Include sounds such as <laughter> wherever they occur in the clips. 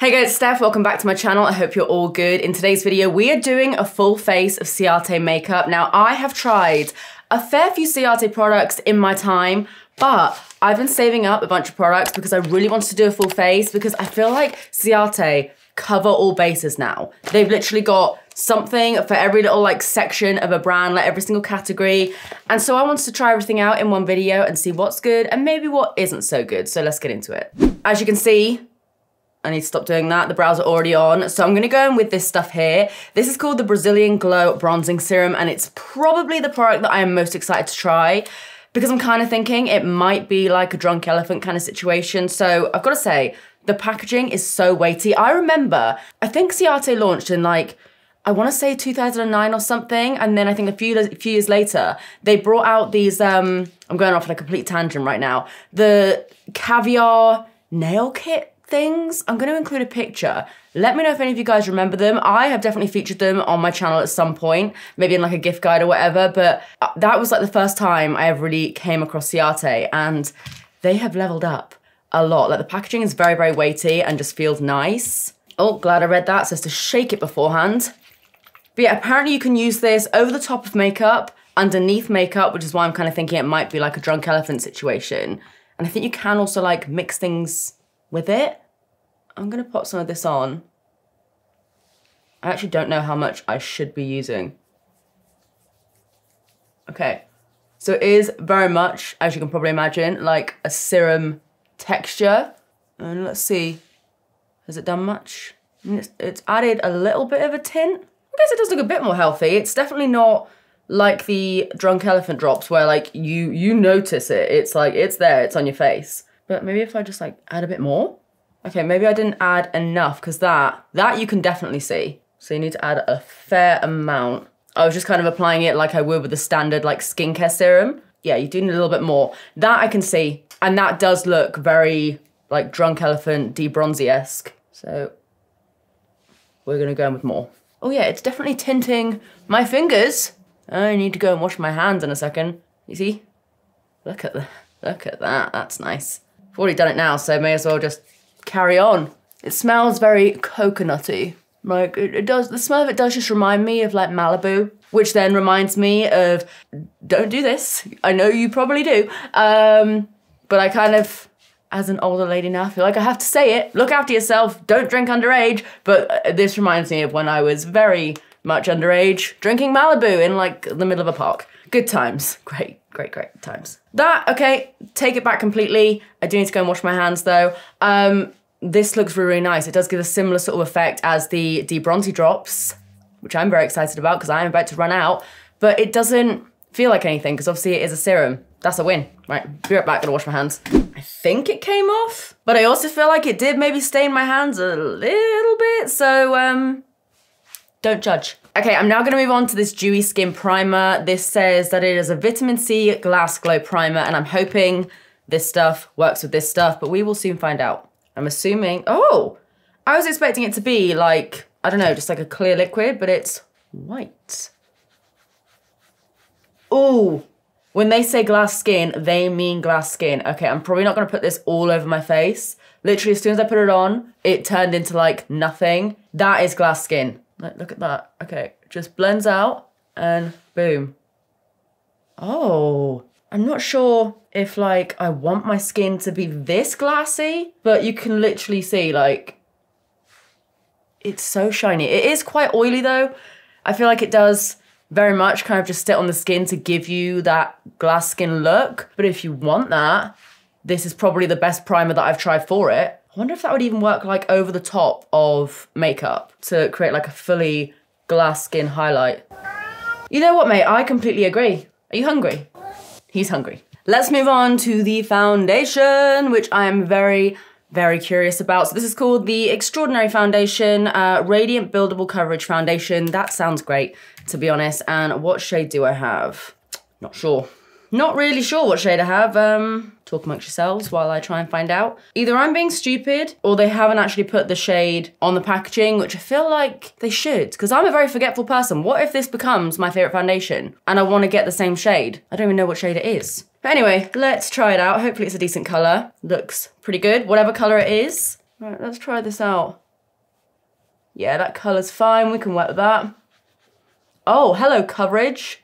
Hey guys, Steph, welcome back to my channel. I hope you're all good. In today's video, we are doing a full face of Ciate makeup. Now, I have tried a fair few Ciate products in my time, but I've been saving up a bunch of products because I really wanted to do a full face because I feel like Ciate cover all bases now. They've literally got something for every little like section of a brand, like every single category. And so I wanted to try everything out in one video and see what's good and maybe what isn't so good. So let's get into it. As you can see, I need to stop doing that. The brows are already on. So I'm gonna go in with this stuff here. This is called the Brazilian Glow Bronzing Serum and it's probably the product that I am most excited to try because I'm kind of thinking it might be like a drunk elephant kind of situation. So I've got to say, the packaging is so weighty. I remember, I think Ciate launched in like, I want to say 2009 or something. And then I think a few, a few years later, they brought out these, um, I'm going off on a complete tangent right now, the caviar nail kit things. I'm going to include a picture. Let me know if any of you guys remember them. I have definitely featured them on my channel at some point, maybe in like a gift guide or whatever, but uh, that was like the first time I ever really came across Ciate and they have leveled up a lot. Like the packaging is very, very weighty and just feels nice. Oh, glad I read that. Says to shake it beforehand. But yeah, apparently you can use this over the top of makeup, underneath makeup, which is why I'm kind of thinking it might be like a drunk elephant situation. And I think you can also like mix things with it. I'm gonna pop some of this on. I actually don't know how much I should be using. Okay, so it is very much, as you can probably imagine, like a serum texture. And let's see, has it done much? It's, it's added a little bit of a tint. I guess it does look a bit more healthy. It's definitely not like the drunk elephant drops where like you you notice it. It's like, it's there, it's on your face. But maybe if I just like add a bit more. Okay, maybe I didn't add enough because that, that you can definitely see. So you need to add a fair amount. I was just kind of applying it like I would with the standard like skincare serum. Yeah, you do need a little bit more. That I can see. And that does look very like drunk elephant D-Bronzi-esque. So we're gonna go in with more. Oh yeah, it's definitely tinting my fingers. I need to go and wash my hands in a second. You see? Look at the, look at that, that's nice. Already done it now, so may as well just carry on. It smells very coconutty. Like it, it, does, the smell of it does just remind me of like Malibu, which then reminds me of, don't do this. I know you probably do. Um, but I kind of, as an older lady now, feel like I have to say it. Look after yourself, don't drink underage. But uh, this reminds me of when I was very much underage, drinking Malibu in like the middle of a park. Good times, great, great, great times. That, okay, take it back completely. I do need to go and wash my hands though. Um, this looks really, really nice. It does give a similar sort of effect as the D-Bronzi drops, which I'm very excited about because I am about to run out, but it doesn't feel like anything because obviously it is a serum. That's a win. Right, be right back, gonna wash my hands. I think it came off, but I also feel like it did maybe stain my hands a little bit, so um, don't judge. Okay, I'm now gonna move on to this Dewy Skin Primer. This says that it is a vitamin C glass glow primer, and I'm hoping this stuff works with this stuff, but we will soon find out. I'm assuming, oh, I was expecting it to be like, I don't know, just like a clear liquid, but it's white. Oh, when they say glass skin, they mean glass skin. Okay, I'm probably not gonna put this all over my face. Literally, as soon as I put it on, it turned into like nothing. That is glass skin. Like, look at that. Okay, just blends out and boom. Oh, I'm not sure if like I want my skin to be this glassy, but you can literally see like it's so shiny. It is quite oily though. I feel like it does very much kind of just sit on the skin to give you that glass skin look. But if you want that, this is probably the best primer that I've tried for it. I wonder if that would even work like over the top of makeup to create like a fully glass skin highlight. You know what, mate? I completely agree. Are you hungry? He's hungry. Let's move on to the foundation, which I am very, very curious about. So this is called the Extraordinary Foundation uh, Radiant Buildable Coverage Foundation. That sounds great, to be honest. And what shade do I have? Not sure. Not really sure what shade I have. Um, talk amongst yourselves while I try and find out. Either I'm being stupid or they haven't actually put the shade on the packaging, which I feel like they should, because I'm a very forgetful person. What if this becomes my favorite foundation and I want to get the same shade? I don't even know what shade it is. But anyway, let's try it out. Hopefully it's a decent color. Looks pretty good, whatever color it is. Right, let's try this out. Yeah, that colour's fine. We can work with that. Oh, hello, coverage.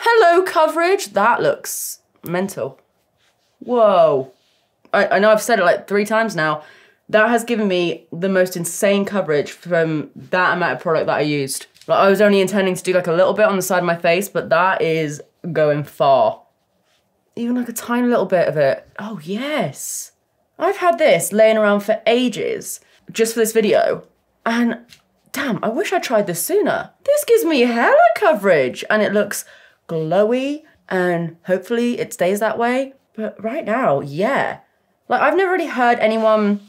Hello, coverage. That looks mental. Whoa. I, I know I've said it like three times now. That has given me the most insane coverage from that amount of product that I used. Like I was only intending to do like a little bit on the side of my face, but that is going far. Even like a tiny little bit of it. Oh yes. I've had this laying around for ages, just for this video. And damn, I wish I tried this sooner. This gives me hella coverage and it looks glowy and hopefully it stays that way. But right now, yeah. Like I've never really heard anyone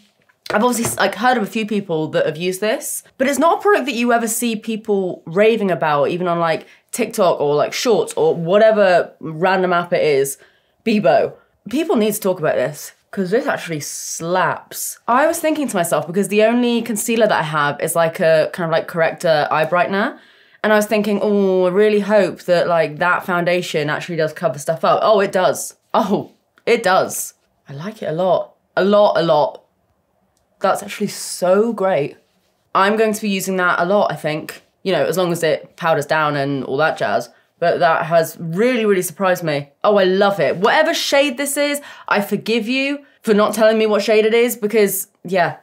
I've obviously like heard of a few people that have used this, but it's not a product that you ever see people raving about, even on like TikTok or like Shorts or whatever random app it is. Bebo. People need to talk about this because this actually slaps. I was thinking to myself because the only concealer that I have is like a kind of like corrector eye brightener. And I was thinking, oh, I really hope that like that foundation actually does cover stuff up. Oh, it does. Oh, it does. I like it a lot. A lot, a lot. That's actually so great. I'm going to be using that a lot, I think. You know, as long as it powders down and all that jazz. But that has really, really surprised me. Oh, I love it. Whatever shade this is, I forgive you for not telling me what shade it is because, yeah,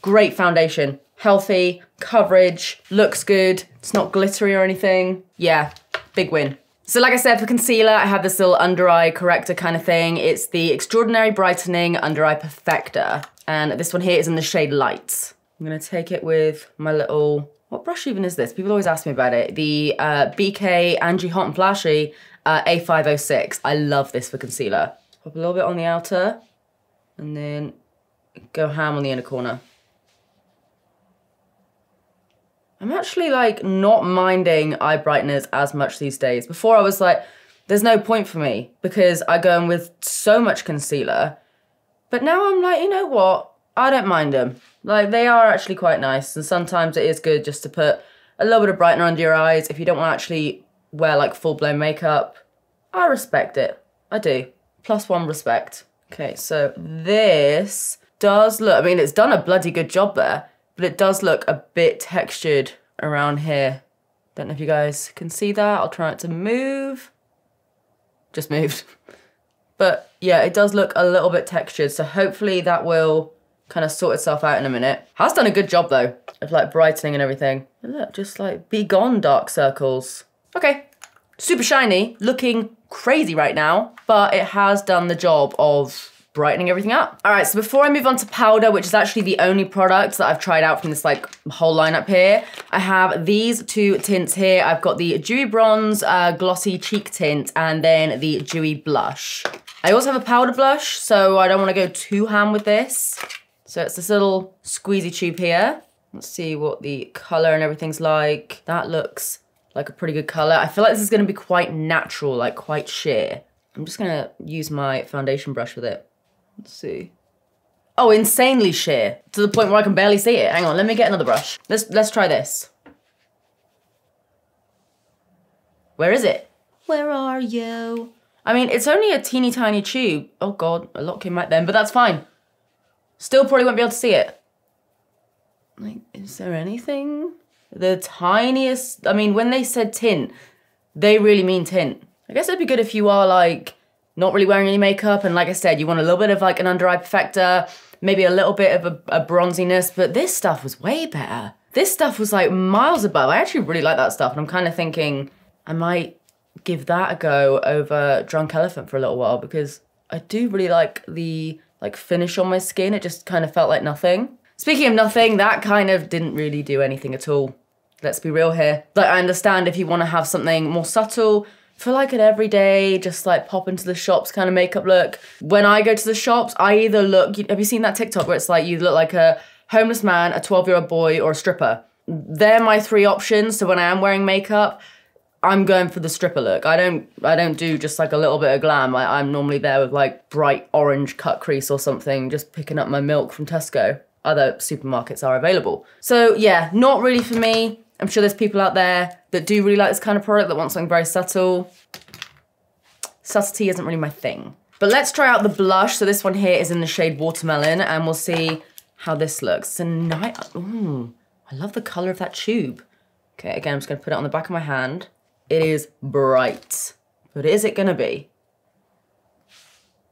great foundation. Healthy, coverage, looks good. It's not glittery or anything. Yeah, big win. So like I said, for concealer, I have this little under eye corrector kind of thing. It's the Extraordinary Brightening Under Eye Perfector. And this one here is in the shade Light. I'm gonna take it with my little, what brush even is this? People always ask me about it. The uh, BK Angie Hot and Flashy uh, A506. I love this for concealer. Pop a little bit on the outer and then go ham on the inner corner. I'm actually like not minding eye brighteners as much these days. Before I was like, there's no point for me because I go in with so much concealer but now I'm like, you know what? I don't mind them. Like, they are actually quite nice. And sometimes it is good just to put a little bit of brightener under your eyes if you don't want to actually wear like full blown makeup. I respect it. I do. Plus one respect. Okay, so this does look, I mean, it's done a bloody good job there, but it does look a bit textured around here. Don't know if you guys can see that. I'll try not to move. Just moved. <laughs> But yeah, it does look a little bit textured, so hopefully that will kind of sort itself out in a minute. Has done a good job though, of like brightening and everything. look, just like be gone dark circles. Okay, super shiny, looking crazy right now, but it has done the job of brightening everything up. All right, so before I move on to powder, which is actually the only product that I've tried out from this like whole lineup here, I have these two tints here. I've got the Dewy Bronze uh, Glossy Cheek Tint and then the Dewy Blush. I also have a powder blush, so I don't want to go too ham with this. So it's this little squeezy tube here. Let's see what the color and everything's like. That looks like a pretty good color. I feel like this is gonna be quite natural, like quite sheer. I'm just gonna use my foundation brush with it. Let's see. Oh, insanely sheer, to the point where I can barely see it. Hang on, let me get another brush. Let's, let's try this. Where is it? Where are you? I mean, it's only a teeny tiny tube. Oh God, a lot came out then, but that's fine. Still probably won't be able to see it. Like, is there anything? The tiniest, I mean, when they said tint, they really mean tint. I guess it'd be good if you are like, not really wearing any makeup, and like I said, you want a little bit of like an under eye perfector, maybe a little bit of a, a bronziness, but this stuff was way better. This stuff was like miles above. I actually really like that stuff, and I'm kind of thinking I might give that a go over Drunk Elephant for a little while because I do really like the like finish on my skin. It just kind of felt like nothing. Speaking of nothing, that kind of didn't really do anything at all. Let's be real here. Like I understand if you want to have something more subtle for like an everyday, just like pop into the shops kind of makeup look. When I go to the shops, I either look, have you seen that TikTok where it's like you look like a homeless man, a 12 year old boy, or a stripper? They're my three options. So when I am wearing makeup, I'm going for the stripper look. I don't I don't do just like a little bit of glam. I, am normally there with like bright orange cut crease or something, just picking up my milk from Tesco. Other supermarkets are available. So yeah, not really for me. I'm sure there's people out there that do really like this kind of product that want something very subtle. Subtlety isn't really my thing. But let's try out the blush. So this one here is in the shade Watermelon and we'll see how this looks. So nice, ooh. I love the color of that tube. Okay, again, I'm just gonna put it on the back of my hand. It is bright, but is it gonna be?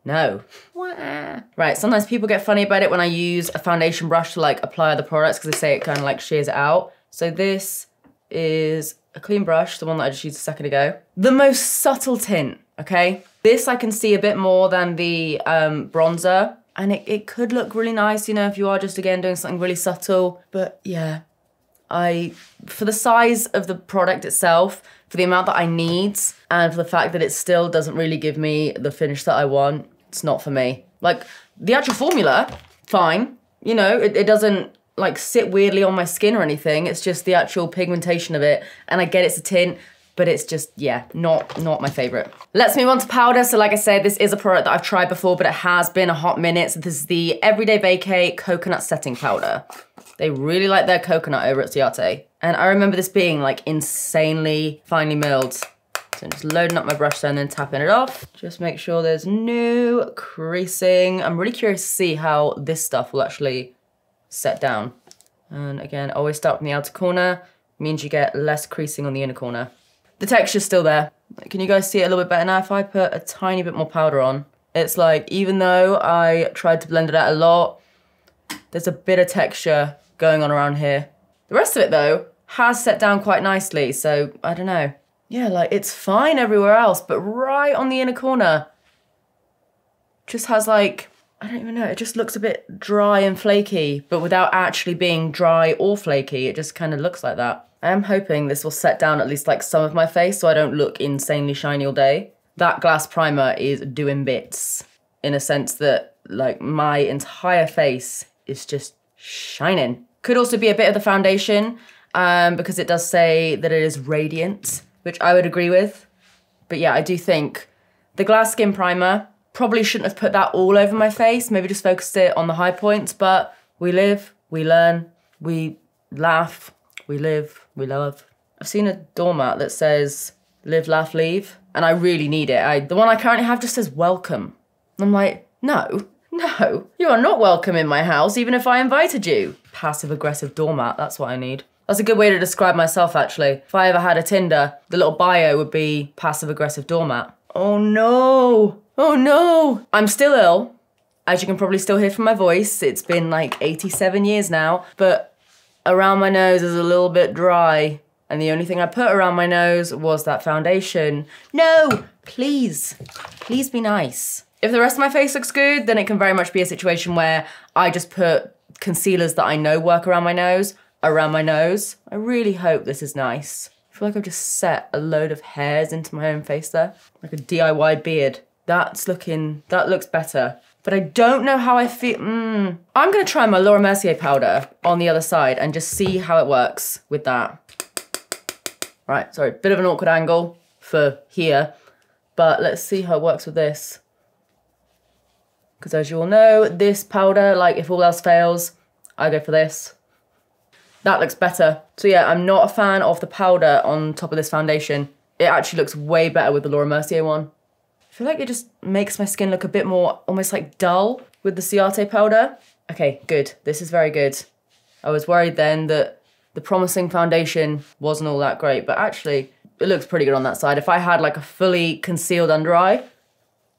No. Right, sometimes people get funny about it when I use a foundation brush to like apply the products because they say it kind of like shears it out. So this is a clean brush, the one that I just used a second ago. The most subtle tint, okay? This I can see a bit more than the um, bronzer and it, it could look really nice, you know, if you are just again doing something really subtle. But yeah, I, for the size of the product itself, for the amount that I need, and for the fact that it still doesn't really give me the finish that I want, it's not for me. Like the actual formula, fine. You know, it, it doesn't like sit weirdly on my skin or anything. It's just the actual pigmentation of it. And I get it's a tint, but it's just, yeah, not, not my favorite. Let's move on to powder. So like I said, this is a product that I've tried before, but it has been a hot minute. So this is the Everyday Vacay Coconut Setting Powder. They really like their coconut over at Ciate. And I remember this being like insanely finely milled. So I'm just loading up my brush there and then tapping it off. Just make sure there's no creasing. I'm really curious to see how this stuff will actually set down. And again, always start from the outer corner. Means you get less creasing on the inner corner. The texture's still there. Can you guys see it a little bit better now? If I put a tiny bit more powder on, it's like, even though I tried to blend it out a lot, there's a bit of texture going on around here. The rest of it though, has set down quite nicely, so I don't know. Yeah, like it's fine everywhere else, but right on the inner corner, just has like, I don't even know, it just looks a bit dry and flaky, but without actually being dry or flaky, it just kind of looks like that. I am hoping this will set down at least like some of my face so I don't look insanely shiny all day. That glass primer is doing bits in a sense that like my entire face is just shining. Could also be a bit of the foundation um, because it does say that it is radiant, which I would agree with. But yeah, I do think the glass skin primer, probably shouldn't have put that all over my face, maybe just focused it on the high points, but we live, we learn, we laugh, we live, we love. I've seen a doormat that says live, laugh, leave, and I really need it. I, the one I currently have just says welcome. I'm like, no, no, you are not welcome in my house, even if I invited you. Passive aggressive doormat, that's what I need. That's a good way to describe myself, actually. If I ever had a Tinder, the little bio would be passive aggressive doormat. Oh no, oh no. I'm still ill. As you can probably still hear from my voice, it's been like 87 years now, but around my nose is a little bit dry. And the only thing I put around my nose was that foundation. No, please, please be nice. If the rest of my face looks good, then it can very much be a situation where I just put concealers that I know work around my nose, around my nose. I really hope this is nice. I feel like I've just set a load of hairs into my own face there, like a DIY beard. That's looking, that looks better but I don't know how I feel. Mm. I'm gonna try my Laura Mercier powder on the other side and just see how it works with that. Right, sorry, bit of an awkward angle for here, but let's see how it works with this. Because as you all know, this powder, like if all else fails, I go for this. That looks better. So yeah, I'm not a fan of the powder on top of this foundation. It actually looks way better with the Laura Mercier one feel like it just makes my skin look a bit more almost like dull with the Ciate powder. Okay, good. This is very good. I was worried then that the promising foundation wasn't all that great, but actually it looks pretty good on that side. If I had like a fully concealed under eye,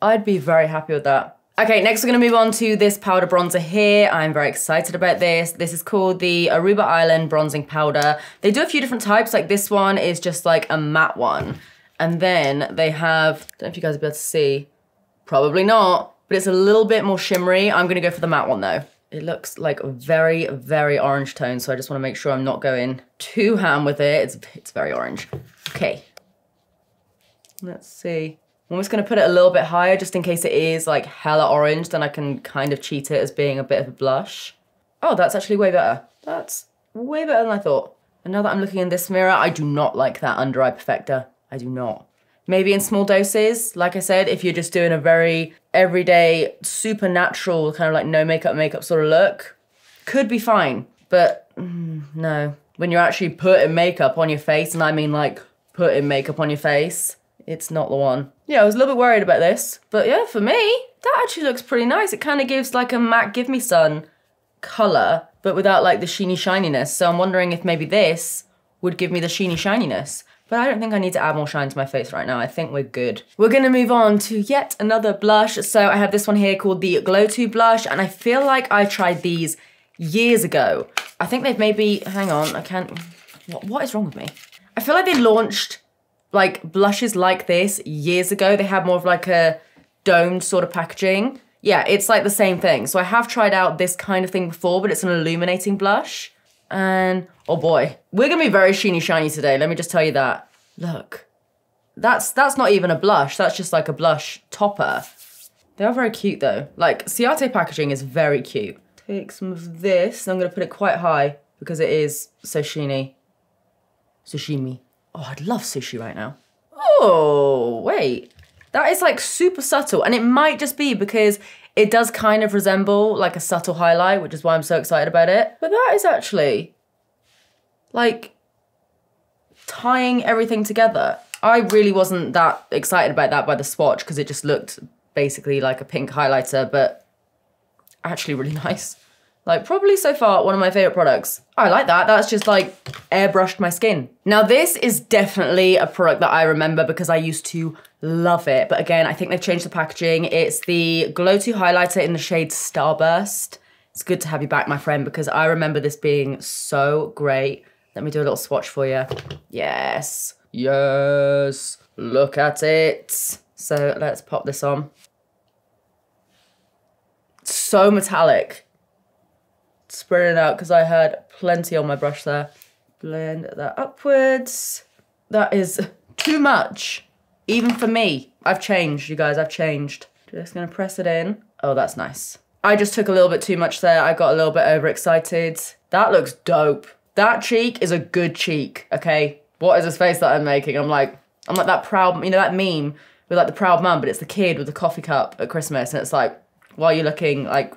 I'd be very happy with that. Okay, next we're gonna move on to this powder bronzer here. I'm very excited about this. This is called the Aruba Island Bronzing Powder. They do a few different types, like this one is just like a matte one. And then they have, I don't know if you guys will be able to see, probably not, but it's a little bit more shimmery. I'm gonna go for the matte one though. It looks like very, very orange tone, so I just wanna make sure I'm not going too ham with it. It's, it's very orange. Okay. Let's see. I'm just gonna put it a little bit higher just in case it is like hella orange, then I can kind of cheat it as being a bit of a blush. Oh, that's actually way better. That's way better than I thought. And now that I'm looking in this mirror, I do not like that under eye perfector. I do not. Maybe in small doses, like I said, if you're just doing a very everyday, supernatural, kind of like no makeup, makeup sort of look, could be fine. But mm, no, when you're actually putting makeup on your face, and I mean like putting makeup on your face, it's not the one. Yeah, I was a little bit worried about this, but yeah, for me, that actually looks pretty nice. It kind of gives like a matte Give Me Sun color, but without like the sheeny shininess. So I'm wondering if maybe this would give me the sheeny shininess. But I don't think I need to add more shine to my face right now. I think we're good. We're gonna move on to yet another blush. So I have this one here called the Glow To blush, and I feel like I tried these years ago. I think they've maybe, hang on, I can't, what, what is wrong with me? I feel like they launched like blushes like this years ago. They had more of like a domed sort of packaging. Yeah, it's like the same thing. So I have tried out this kind of thing before, but it's an illuminating blush. And oh boy, we're gonna be very sheeny shiny today. Let me just tell you that. Look, that's that's not even a blush. That's just like a blush topper. They are very cute though. Like Ciate packaging is very cute. Take some of this. I'm gonna put it quite high because it is so sheeny. Sashimi. Oh, I'd love sushi right now. Oh, wait. That is like super subtle. And it might just be because it does kind of resemble like a subtle highlight, which is why I'm so excited about it. But that is actually like tying everything together. I really wasn't that excited about that by the swatch because it just looked basically like a pink highlighter, but actually really <laughs> nice. Like probably so far one of my favorite products. I like that. That's just like airbrushed my skin. Now this is definitely a product that I remember because I used to love it. But again, I think they've changed the packaging. It's the Glow To highlighter in the shade Starburst. It's good to have you back, my friend, because I remember this being so great. Let me do a little swatch for you. Yes. Yes. Look at it. So let's pop this on. So metallic spread it out because I had plenty on my brush there. Blend that upwards. That is too much, even for me. I've changed, you guys, I've changed. Just gonna press it in. Oh, that's nice. I just took a little bit too much there. I got a little bit overexcited. That looks dope. That cheek is a good cheek, okay? What is this face that I'm making? I'm like, I'm like that proud, you know that meme with like the proud mum, but it's the kid with the coffee cup at Christmas and it's like, while you're looking like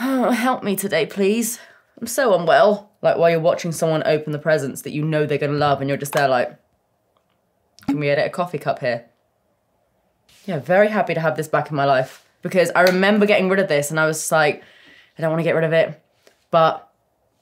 oh, <sighs> help me today, please. I'm so unwell. Like while you're watching someone open the presents that you know they're gonna love and you're just there like, can we edit a coffee cup here? Yeah, very happy to have this back in my life because I remember getting rid of this and I was like, I don't want to get rid of it, but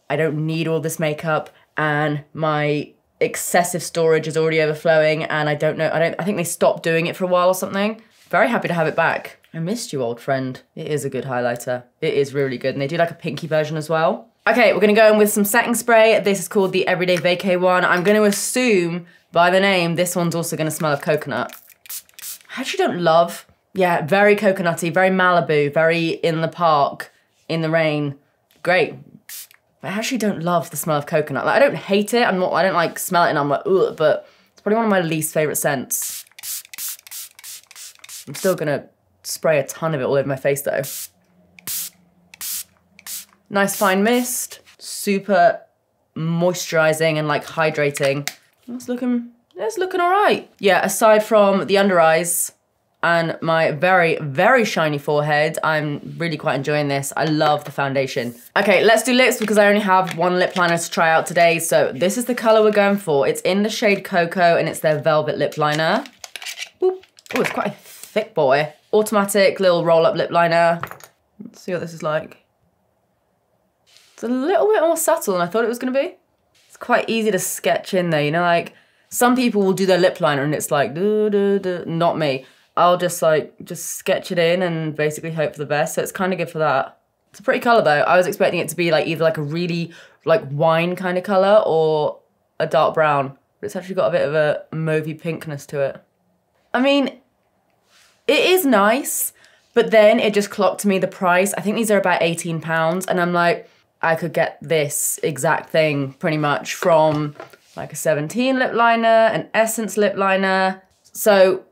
I don't need all this makeup and my excessive storage is already overflowing and I don't know, I don't, I think they stopped doing it for a while or something. Very happy to have it back. I missed you, old friend. It is a good highlighter. It is really good. And they do like a pinky version as well. Okay, we're gonna go in with some setting spray. This is called the Everyday Vacay one. I'm gonna assume by the name, this one's also gonna smell of coconut. I actually don't love, yeah, very coconutty, very Malibu, very in the park, in the rain. Great. But I actually don't love the smell of coconut. Like, I don't hate it. I'm not, I don't like smell it and I'm like, ugh, but it's probably one of my least favorite scents. I'm still gonna spray a ton of it all over my face though. Nice fine mist, super moisturizing and like hydrating. That's looking, that's looking all right. Yeah, aside from the under eyes and my very, very shiny forehead, I'm really quite enjoying this. I love the foundation. Okay, let's do lips because I only have one lip liner to try out today. So this is the color we're going for. It's in the shade Cocoa and it's their Velvet Lip Liner. Oh, it's quite a thick boy automatic little roll-up lip liner. Let's see what this is like. It's a little bit more subtle than I thought it was going to be. It's quite easy to sketch in there, you know, like some people will do their lip liner and it's like, duh, duh, duh. not me. I'll just like, just sketch it in and basically hope for the best. So it's kind of good for that. It's a pretty color though. I was expecting it to be like either like a really like wine kind of color or a dark brown. But it's actually got a bit of a mauvey pinkness to it. I mean, it is nice, but then it just clocked me the price. I think these are about 18 pounds and I'm like, I could get this exact thing pretty much from like a 17 lip liner, an Essence lip liner. So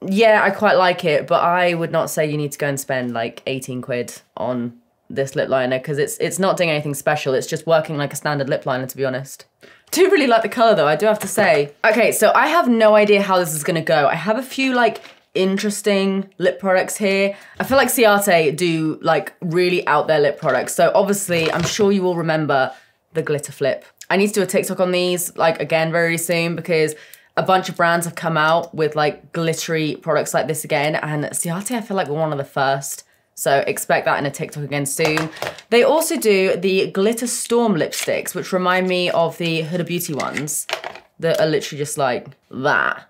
yeah, I quite like it, but I would not say you need to go and spend like 18 quid on this lip liner because it's it's not doing anything special. It's just working like a standard lip liner, to be honest. Do really like the color though, I do have to say. Okay, so I have no idea how this is gonna go. I have a few like interesting lip products here. I feel like Ciate do like really out there lip products. So obviously, I'm sure you will remember the glitter flip. I need to do a TikTok on these like again very soon because a bunch of brands have come out with like glittery products like this again and Ciate I feel like we're one of the first. So expect that in a TikTok again soon. They also do the Glitter Storm lipsticks, which remind me of the Huda Beauty ones that are literally just like that.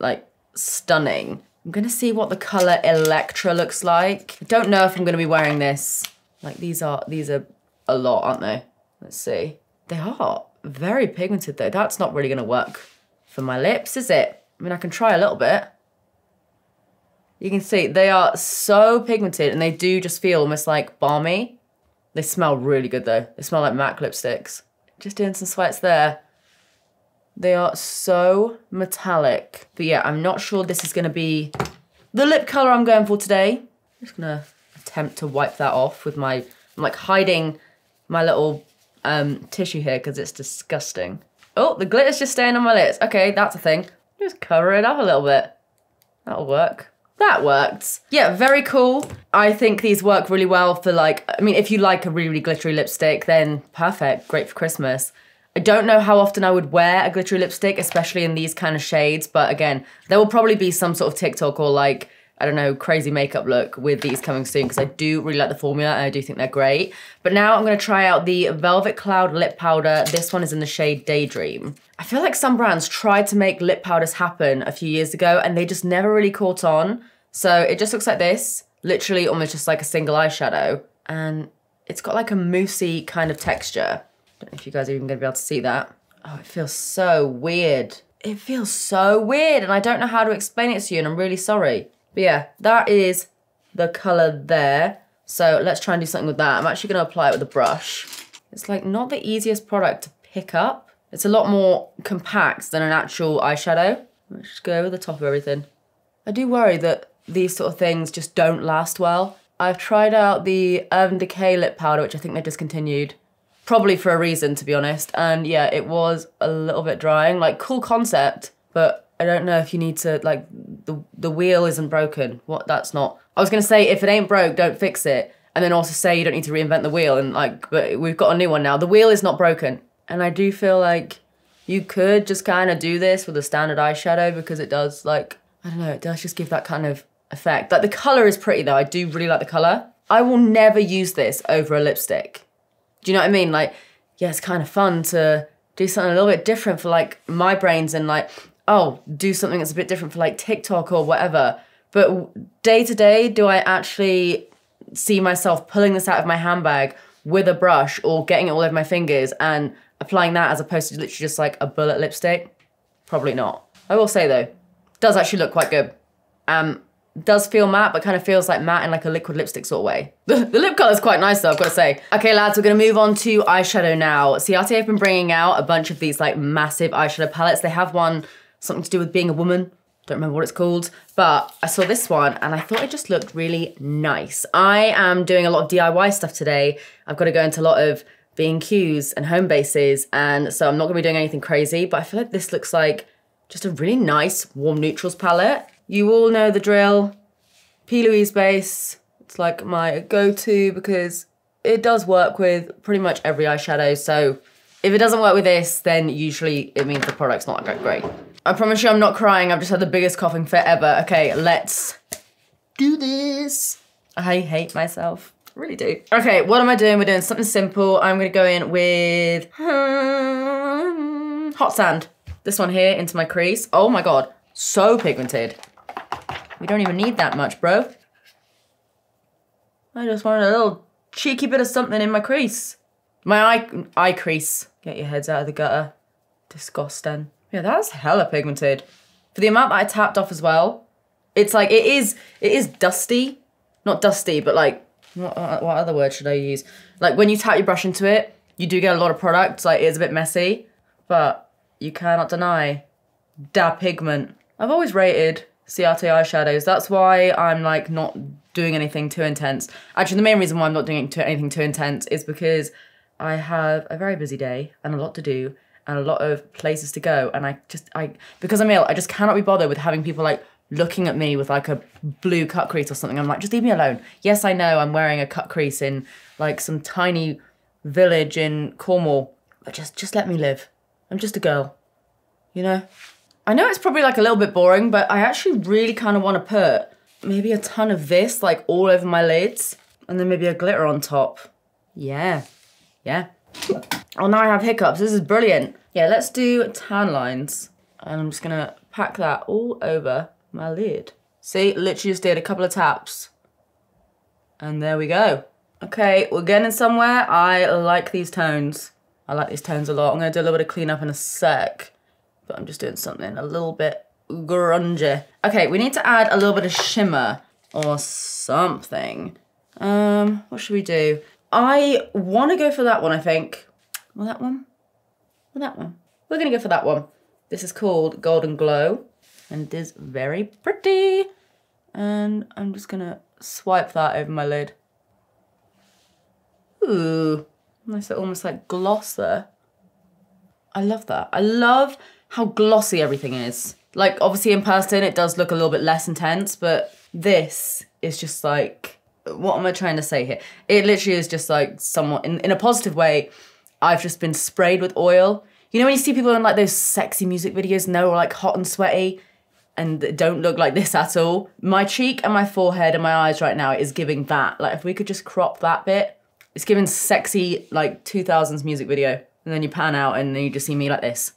Like stunning. I'm gonna see what the color Electra looks like. I don't know if I'm gonna be wearing this. Like these are, these are a lot, aren't they? Let's see. They are very pigmented though. That's not really gonna work for my lips, is it? I mean, I can try a little bit. You can see they are so pigmented and they do just feel almost like balmy. They smell really good though. They smell like MAC lipsticks. Just doing some sweats there. They are so metallic. But yeah, I'm not sure this is gonna be the lip color I'm going for today. I'm just gonna attempt to wipe that off with my, I'm like hiding my little um, tissue here because it's disgusting. Oh, the glitter's just staying on my lips. Okay, that's a thing. Just cover it up a little bit. That'll work. That worked. Yeah, very cool. I think these work really well for like, I mean, if you like a really, really glittery lipstick, then perfect, great for Christmas. I don't know how often I would wear a glittery lipstick, especially in these kind of shades, but again, there will probably be some sort of TikTok or like, I don't know, crazy makeup look with these coming soon because I do really like the formula and I do think they're great. But now I'm gonna try out the Velvet Cloud Lip Powder. This one is in the shade Daydream. I feel like some brands tried to make lip powders happen a few years ago and they just never really caught on. So it just looks like this, literally almost just like a single eyeshadow. And it's got like a moussey kind of texture. Don't know if you guys are even gonna be able to see that. Oh, it feels so weird. It feels so weird and I don't know how to explain it to you and I'm really sorry. But yeah, that is the color there. So let's try and do something with that. I'm actually gonna apply it with a brush. It's like not the easiest product to pick up. It's a lot more compact than an actual eyeshadow. Let's just go over the top of everything. I do worry that these sort of things just don't last well. I've tried out the Urban Decay lip powder, which I think they discontinued. Probably for a reason, to be honest. And yeah, it was a little bit drying. Like, cool concept, but I don't know if you need to, like, the, the wheel isn't broken. What, that's not. I was gonna say, if it ain't broke, don't fix it. And then also say you don't need to reinvent the wheel. And like, but we've got a new one now. The wheel is not broken. And I do feel like you could just kind of do this with a standard eyeshadow because it does like, I don't know, it does just give that kind of effect. Like the color is pretty though. I do really like the color. I will never use this over a lipstick. Do you know what I mean? Like, yeah, it's kind of fun to do something a little bit different for like my brains and like, oh, do something that's a bit different for like TikTok or whatever. But day to day, do I actually see myself pulling this out of my handbag with a brush or getting it all over my fingers and applying that as opposed to literally just like a bullet lipstick? Probably not. I will say though, does actually look quite good. Um, does feel matte, but kind of feels like matte in like a liquid lipstick sort of way. The, <laughs> the lip color is quite nice though, I've got to say. Okay lads, we're gonna move on to eyeshadow now. Ciate have been bringing out a bunch of these like massive eyeshadow palettes. They have one, something to do with being a woman. Don't remember what it's called, but I saw this one and I thought it just looked really nice. I am doing a lot of DIY stuff today. I've got to go into a lot of B&Qs and home bases, and so I'm not gonna be doing anything crazy, but I feel like this looks like just a really nice warm neutrals palette. You all know the drill. P. Louise base, it's like my go-to because it does work with pretty much every eyeshadow, so if it doesn't work with this, then usually it means the product's not great. I promise you I'm not crying, I've just had the biggest coughing fit ever. Okay, let's do this. I hate myself. Really do. Okay, what am I doing? We're doing something simple. I'm gonna go in with hmm, hot sand. This one here into my crease. Oh my god, so pigmented. We don't even need that much, bro. I just wanted a little cheeky bit of something in my crease. My eye, eye crease. Get your heads out of the gutter. Disgusting. Yeah, that's hella pigmented. For the amount that I tapped off as well, it's like, it is, it is dusty. Not dusty, but like, what, uh, what other word should I use? Like when you tap your brush into it, you do get a lot of product, like it is a bit messy, but you cannot deny da pigment. I've always rated Ciate eyeshadows. That's why I'm like not doing anything too intense. Actually, the main reason why I'm not doing anything too intense is because I have a very busy day and a lot to do and a lot of places to go. And I just, I because I'm ill, I just cannot be bothered with having people like looking at me with like a blue cut crease or something. I'm like, just leave me alone. Yes, I know I'm wearing a cut crease in like some tiny village in Cornwall, but just just let me live. I'm just a girl, you know. I know it's probably like a little bit boring, but I actually really kind of want to put maybe a ton of this, like all over my lids, and then maybe a glitter on top. Yeah, yeah. Oh, now I have hiccups. This is brilliant. Yeah, let's do tan lines. And I'm just gonna pack that all over my lid. See, literally just did a couple of taps. And there we go. Okay, we're getting somewhere. I like these tones. I like these tones a lot. I'm gonna do a little bit of cleanup in a sec, but I'm just doing something a little bit grungy. Okay, we need to add a little bit of shimmer or something. Um, what should we do? I want to go for that one, I think. Well, that one? Well, that one. We're going to go for that one. This is called Golden Glow, and it is very pretty. And I'm just going to swipe that over my lid. Ooh, nice almost like gloss there. I love that. I love how glossy everything is. Like, obviously in person it does look a little bit less intense, but this is just like, what am I trying to say here? It literally is just like somewhat, in, in a positive way, I've just been sprayed with oil. You know when you see people in like those sexy music videos and they're all like hot and sweaty and don't look like this at all? My cheek and my forehead and my eyes right now is giving that. Like if we could just crop that bit, it's giving sexy like 2000s music video. And then you pan out and then you just see me like this.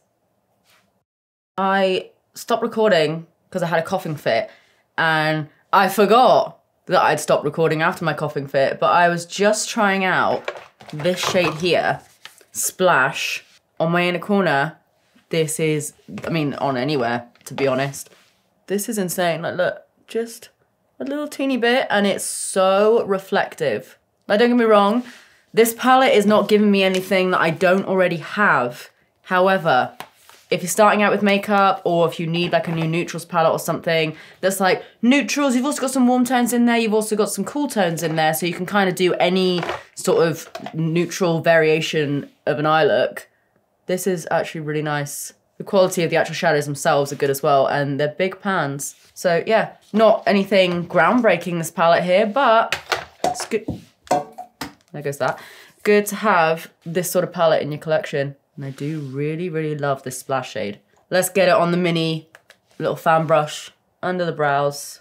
I stopped recording because I had a coughing fit and I forgot that I'd stopped recording after my coughing fit, but I was just trying out this shade here, Splash, on my inner corner. This is, I mean, on anywhere, to be honest. This is insane. Like, look, just a little teeny bit and it's so reflective. Like, don't get me wrong, this palette is not giving me anything that I don't already have. However, if you're starting out with makeup or if you need like a new neutrals palette or something that's like neutrals, you've also got some warm tones in there, you've also got some cool tones in there, so you can kind of do any sort of neutral variation of an eye look. This is actually really nice. The quality of the actual shadows themselves are good as well, and they're big pans. So yeah, not anything groundbreaking this palette here, but it's good. There goes that. Good to have this sort of palette in your collection. And I do really, really love this splash shade. Let's get it on the mini little fan brush under the brows.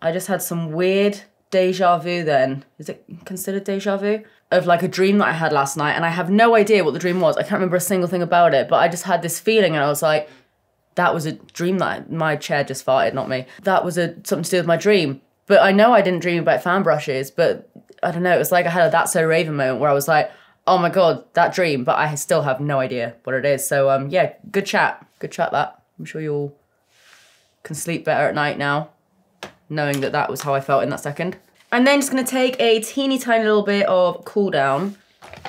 I just had some weird deja vu then. Is it considered deja vu? Of like a dream that I had last night and I have no idea what the dream was. I can't remember a single thing about it, but I just had this feeling and I was like, that was a dream that my chair just farted, not me. That was a something to do with my dream. But I know I didn't dream about fan brushes, but I don't know, it was like I had a That's So Raven moment where I was like, oh my god, that dream, but I still have no idea what it is. So um, yeah, good chat, good chat. That I'm sure you all can sleep better at night now, knowing that that was how I felt in that second. And then just gonna take a teeny tiny little bit of cool down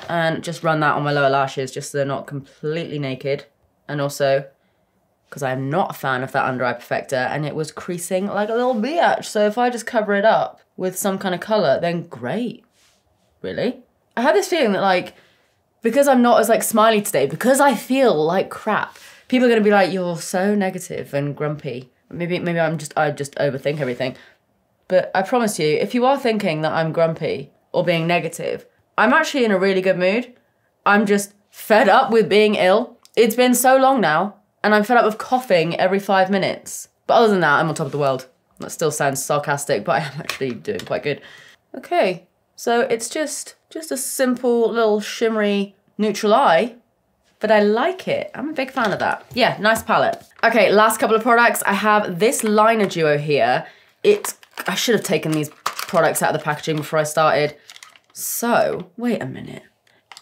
and just run that on my lower lashes, just so they're not completely naked. And also, because I'm not a fan of that under eye perfector, and it was creasing like a little bitch. So if I just cover it up with some kind of color, then great. Really? I have this feeling that like because I'm not as like smiley today, because I feel like crap, people are gonna be like, You're so negative and grumpy. Maybe maybe I'm just I just overthink everything. But I promise you, if you are thinking that I'm grumpy or being negative, I'm actually in a really good mood. I'm just fed up with being ill. It's been so long now, and I'm fed up with coughing every five minutes. But other than that, I'm on top of the world. That still sounds sarcastic, but I am actually doing quite good. Okay, so it's just just a simple little shimmery neutral eye, but I like it. I'm a big fan of that. Yeah, nice palette. Okay, last couple of products. I have this liner duo here. It, I should have taken these products out of the packaging before I started. So, wait a minute.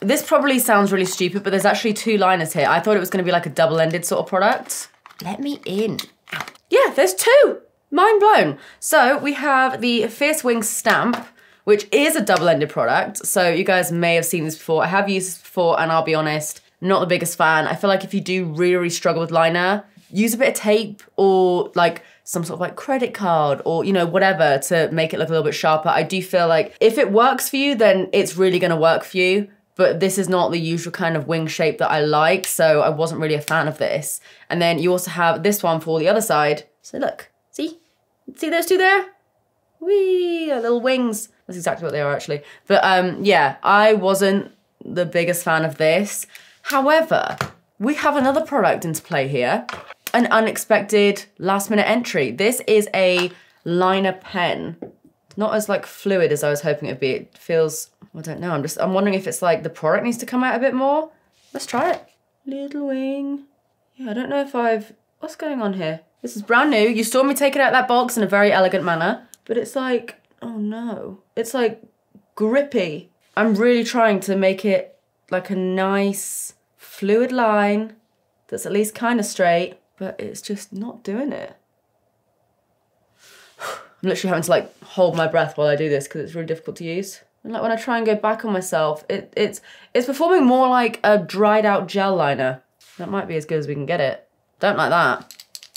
This probably sounds really stupid, but there's actually two liners here. I thought it was gonna be like a double-ended sort of product. Let me in. Yeah, there's two. Mind blown. So we have the Fierce Wing stamp, which is a double-ended product. So you guys may have seen this before. I have used this before and I'll be honest, not the biggest fan. I feel like if you do really, really struggle with liner, use a bit of tape or like some sort of like credit card or you know whatever to make it look a little bit sharper. I do feel like if it works for you, then it's really gonna work for you. But this is not the usual kind of wing shape that I like, so I wasn't really a fan of this. And then you also have this one for the other side. So look, see? See those two there? Wee, little wings. That's exactly what they are actually. But um, yeah, I wasn't the biggest fan of this. However, we have another product into play here. An unexpected last minute entry. This is a liner pen. Not as like fluid as I was hoping it'd be. It feels, I don't know, I'm just, I'm wondering if it's like the product needs to come out a bit more. Let's try it. Little wing. Yeah, I don't know if I've, what's going on here? This is brand new. You saw me take it out that box in a very elegant manner, but it's like, oh no. It's like grippy. I'm really trying to make it like a nice fluid line that's at least kind of straight, but it's just not doing it. <sighs> I'm literally having to like hold my breath while I do this because it's really difficult to use. And like when I try and go back on myself, it, it's it's performing more like a dried out gel liner. That might be as good as we can get it. Don't like that.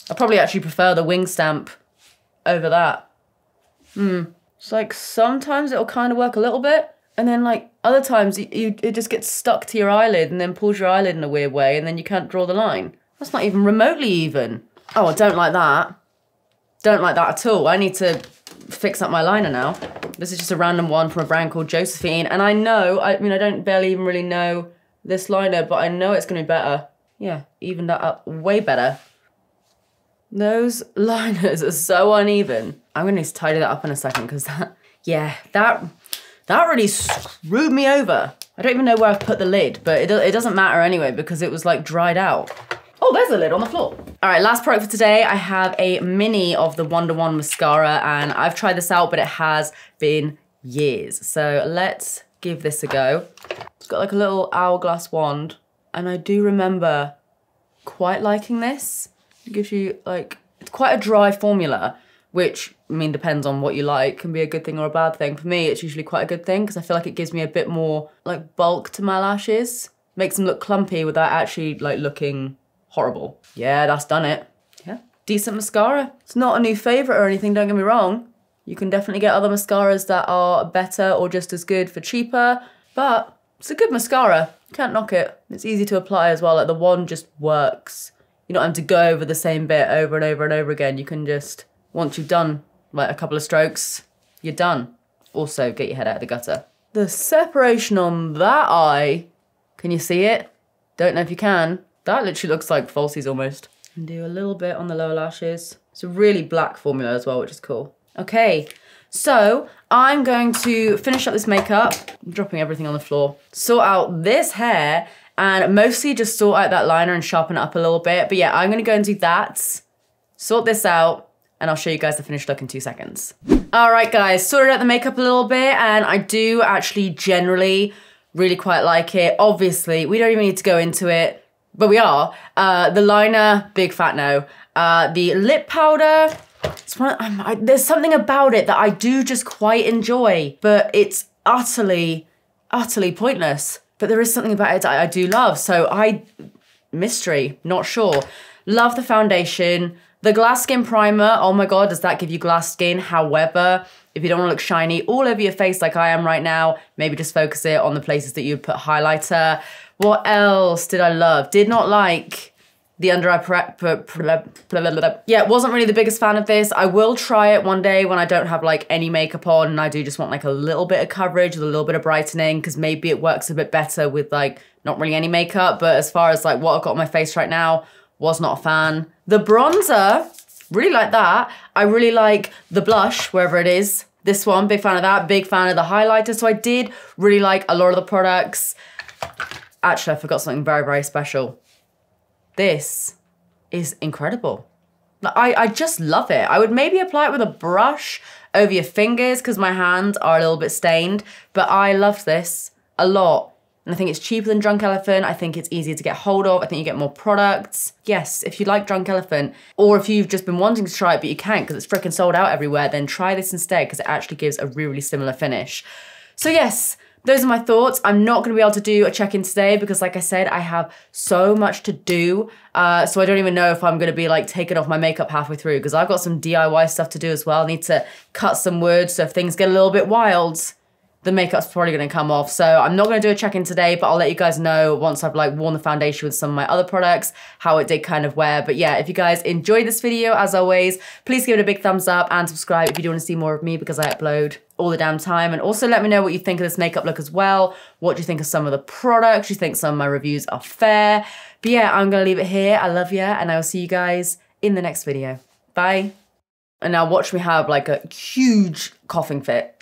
I probably actually prefer the wing stamp over that. Hmm. It's like sometimes it'll kind of work a little bit, and then like other times you, you, it just gets stuck to your eyelid and then pulls your eyelid in a weird way, and then you can't draw the line. That's not even remotely even. Oh, I don't like that. Don't like that at all. I need to fix up my liner now. This is just a random one from a brand called Josephine. And I know, I mean, I don't barely even really know this liner, but I know it's to be better. Yeah, even that up way better. Those <laughs> liners are so uneven. I'm need to tidy that up in a second because that, yeah, that, that really screwed me over. I don't even know where I've put the lid, but it, it doesn't matter anyway because it was like dried out. Oh, there's a lid on the floor. All right, last product for today. I have a mini of the Wonderwand mascara and I've tried this out, but it has been years. So let's give this a go. It's got like a little hourglass wand and I do remember quite liking this. It gives you like, it's quite a dry formula, which I mean, depends on what you like, can be a good thing or a bad thing. For me, it's usually quite a good thing because I feel like it gives me a bit more like bulk to my lashes. Makes them look clumpy without actually like looking horrible. Yeah, that's done it. Yeah, decent mascara. It's not a new favorite or anything, don't get me wrong. You can definitely get other mascaras that are better or just as good for cheaper, but it's a good mascara. Can't knock it. It's easy to apply as well. Like the wand just works. You don't have to go over the same bit over and over and over again. You can just, once you've done like a couple of strokes, you're done. Also, get your head out of the gutter. The separation on that eye, can you see it? Don't know if you can. That literally looks like falsies almost. And do a little bit on the lower lashes. It's a really black formula as well, which is cool. Okay, so I'm going to finish up this makeup. I'm dropping everything on the floor. Sort out this hair and mostly just sort out that liner and sharpen it up a little bit. But yeah, I'm gonna go and do that, sort this out, and I'll show you guys the finished look in two seconds. All right, guys, sorted out the makeup a little bit, and I do actually generally really quite like it. Obviously, we don't even need to go into it, but we are. Uh, the liner, big fat no. Uh, the lip powder, it's one, um, I, there's something about it that I do just quite enjoy, but it's utterly, utterly pointless. But there is something about it that I do love. So I, mystery, not sure. Love the foundation. The glass skin primer, oh my god, does that give you glass skin? However, if you don't want to look shiny all over your face like I am right now, maybe just focus it on the places that you put highlighter. What else did I love? Did not like the under eye prep. Yeah, wasn't really the biggest fan of this. I will try it one day when I don't have like any makeup on and I do just want like a little bit of coverage with a little bit of brightening because maybe it works a bit better with like not really any makeup. But as far as like what I've got on my face right now, was not a fan. The bronzer, really like that. I really like the blush, wherever it is. This one, big fan of that. Big fan of the highlighter. So I did really like a lot of the products. Actually, I forgot something very, very special. This is incredible. I, I just love it. I would maybe apply it with a brush over your fingers because my hands are a little bit stained, but I love this a lot. And I think it's cheaper than Drunk Elephant. I think it's easier to get hold of. I think you get more products. Yes, if you like Drunk Elephant, or if you've just been wanting to try it but you can't because it's freaking sold out everywhere, then try this instead because it actually gives a really similar finish. So yes, those are my thoughts. I'm not going to be able to do a check-in today because like I said, I have so much to do. Uh, so I don't even know if I'm going to be like taking off my makeup halfway through because I've got some DIY stuff to do as well. I need to cut some wood so if things get a little bit wild, the makeup's probably gonna come off. So I'm not gonna do a check-in today, but I'll let you guys know once I've like worn the foundation with some of my other products, how it did kind of wear. But yeah, if you guys enjoyed this video, as always, please give it a big thumbs up and subscribe if you do wanna see more of me because I upload all the damn time. And also let me know what you think of this makeup look as well. What do you think of some of the products? Do you think some of my reviews are fair? But yeah, I'm gonna leave it here. I love you and I will see you guys in the next video. Bye. And now watch me have like a huge coughing fit.